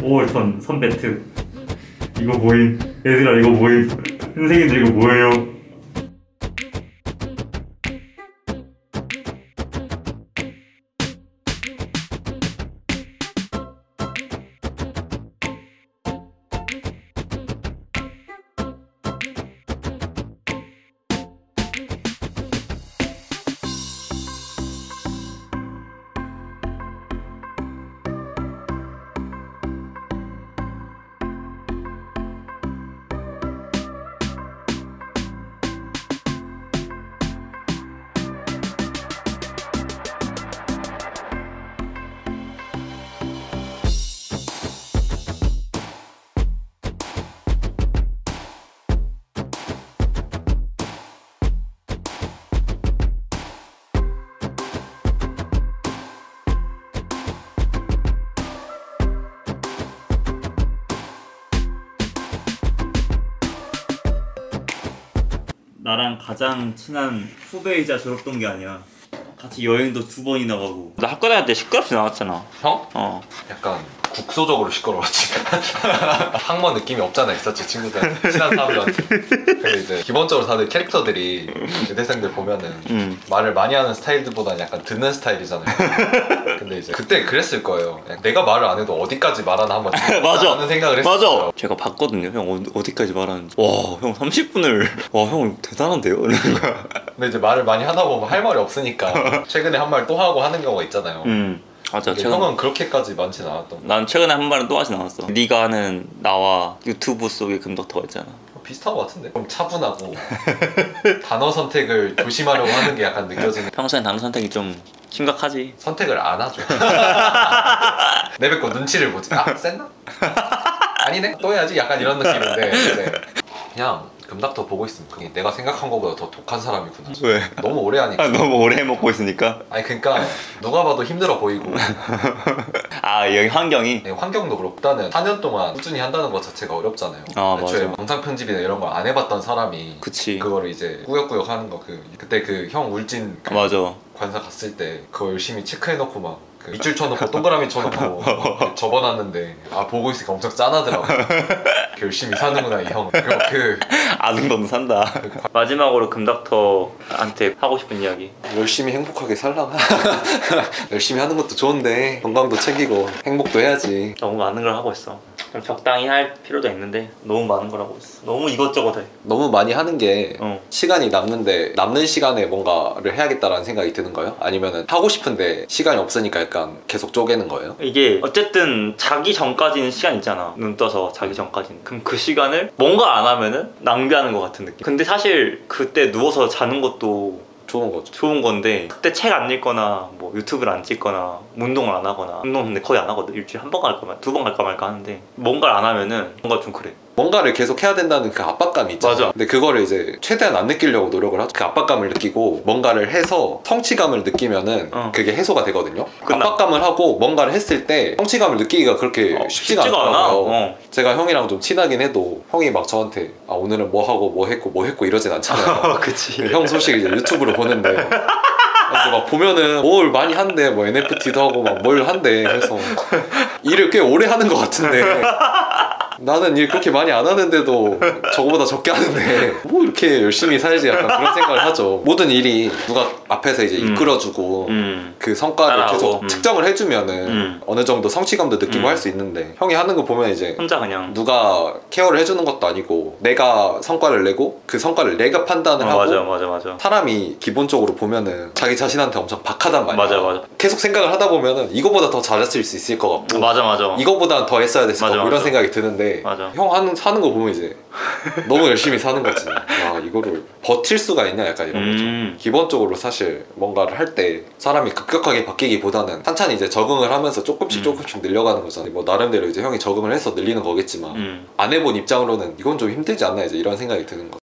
5월선 선배트 이거 뭐임? 얘들아 이거 뭐임? 선생님들 이거 뭐예요? 나랑 가장 친한 후배이자 졸업 동기 아니야. 같이 여행도 두 번이나 가고. 나 학교 다닐 때 시끄럽지 나왔잖아. 형? 어. 약간 국소적으로 시끄러웠지. 학머 느낌이 없잖아 있었지 친구들 친한 사람들한테. 근데 이제 기본적으로 다들 캐릭터들이 대생들 보면은 음. 말을 많이 하는 스타일들보다는 약간 듣는 스타일이잖아요. 근데 이제 그때 그랬을 거예요. 내가 말을 안 해도 어디까지 말하나 한번 맞아. 하는 생각을 했어요. 제가 봤거든요. 형 어디, 어디까지 말하는지. 와, 형 30분을. 와, 형 대단한데요? 근데 이제 말을 많이 하다 보면 할 말이 없으니까 최근에 한 말 또 하고 하는 경우가 있잖아요. 음. 맞아. 근데 최근 형은 그렇게까지 많진 않았던 거. 난 최근에 한 말은 또 하지 나왔어. 네가 하는 나와 유튜브 속의 금덕터가 있잖아. 비슷한 것 같은데? 좀 차분하고 단어 선택을 조심하려고 하는 게 약간 느껴지는 평소엔 단어 선택이 좀 심각하지. 선택을 안 하죠 내뱉고 눈치를 보지 아 쎘나? 아니네? 또 해야지 약간 이런 느낌인데 네. 그냥 금닥터 보고 그게 내가 생각한 것보다 더 독한 사람이구나 왜? 너무 오래 하니까 너무 오래 해먹고 있으니까. 아니 그러니까 누가 봐도 힘들어 보이고 아, 여기 환경이. 네, 환경도 그렇고 일단은 4년 동안 꾸준히 한다는 것 자체가 어렵잖아요 아, 애초에 맞아. 영상 편집이나 이런 걸 안 해봤던 사람이 그치. 그거를 이제 꾸역꾸역 하는 거 그 그때 그 형 울진 그 맞아. 관사 갔을 때 그거 열심히 체크해놓고 막 그 밑줄 쳐놓고 동그라미 쳐놓고 막 접어놨는데 아 보고 있으니까 엄청 짠하더라고 열심히 사는구나 이형 그리고 그 아는 건 산다. 마지막으로 금닥터한테 하고 싶은 이야기. 열심히 행복하게 살라 열심히 하는 것도 좋은데 건강도 챙기고 행복도 해야지 너무 많은 걸 하고 있어. 좀 적당히 할 필요도 있는데 너무 많은 걸 하고 있어. 너무 이것저것 해. 너무 많이 하는 게 어. 시간이 남는데 남는 시간에 뭔가를 해야겠다라는 생각이 드는 거예요? 아니면은 하고 싶은데 시간이 없으니까 약간 계속 쪼개는 거예요? 이게 어쨌든 자기 전까지는 시간 있잖아. 눈 떠서 자기 전까지는. 그럼 그 시간을 뭔가 안 하면은 낭비하는 것 같은 느낌. 근데 사실 그때 누워서 자는 것도 좋은 거죠 좋은 건데 그때 책 안 읽거나 뭐 유튜브를 안 찍거나 운동을 안 하거나 운동 근데 거의 안 하거든. 일주일에 한 번 갈까 말까 두 번 갈까 말까 하는데 뭔가를 안 하면은 뭔가 좀 그래 뭔가를 계속 해야 된다는 그 압박감이 있잖아요. 맞아. 근데 그거를 이제 최대한 안 느끼려고 노력을 하죠. 그 압박감을 느끼고 뭔가를 해서 성취감을 느끼면은 어. 그게 해소가 되거든요. 끝나. 압박감을 하고 뭔가를 했을 때 성취감을 느끼기가 그렇게 어, 쉽지가, 않아 않더라고요. 어. 제가 형이랑 좀 친하긴 해도 형이 막 저한테 아 오늘은 뭐 하고 뭐 했고 뭐 했고 이러진 않잖아요. 그치 형 소식 이제 유튜브로 보는데 그래서 막 보면은 뭘 많이 한대 뭐 NFT도 하고 막 뭘 한대 그래서 일을 꽤 오래 하는 것 같은데 나는 일 그렇게 많이 안 하는데도 저거보다 적게 하는데 뭐 이렇게 열심히 살지 약간 그런 생각을 하죠 모든 일이 누가 앞에서 이제 음. 이끌어주고 음. 그 성과를 계속 음. 측정을 해주면은 음. 어느 정도 성취감도 느끼고 음. 할수 있는데 형이 하는 거 보면 이제 혼자 그냥 누가 케어를 해주는 것도 아니고 내가 성과를 내고 그 성과를 내가 판단을 어, 하고 맞아 맞아 맞아 사람이 기본적으로 보면은 자기 자신한테 엄청 박하단 말이야. 맞아, 맞아. 계속 생각을 하다 보면은 이거보다 더 잘했을 수 있을 것 같고 맞아 맞아 이거보다 더 했어야 됐을 것 같고 이런. 생각이 드는데 맞아. 형 하는 사는 거 보면 이제 너무 열심히 사는 거지. 야 이거를 버틸 수가 있냐 약간 이런 거죠. 음. 기본적으로 사실 뭔가를 할 때 사람이 급격하게 바뀌기보다는 천천히 이제 적응을 하면서 조금씩 음. 조금씩 늘려가는 거잖아요. 뭐 나름대로 이제 형이 적응을 해서 늘리는 거겠지만 음. 안 해본 입장으로는 이건 좀 힘들지 않나 이제 이런 생각이 드는 거.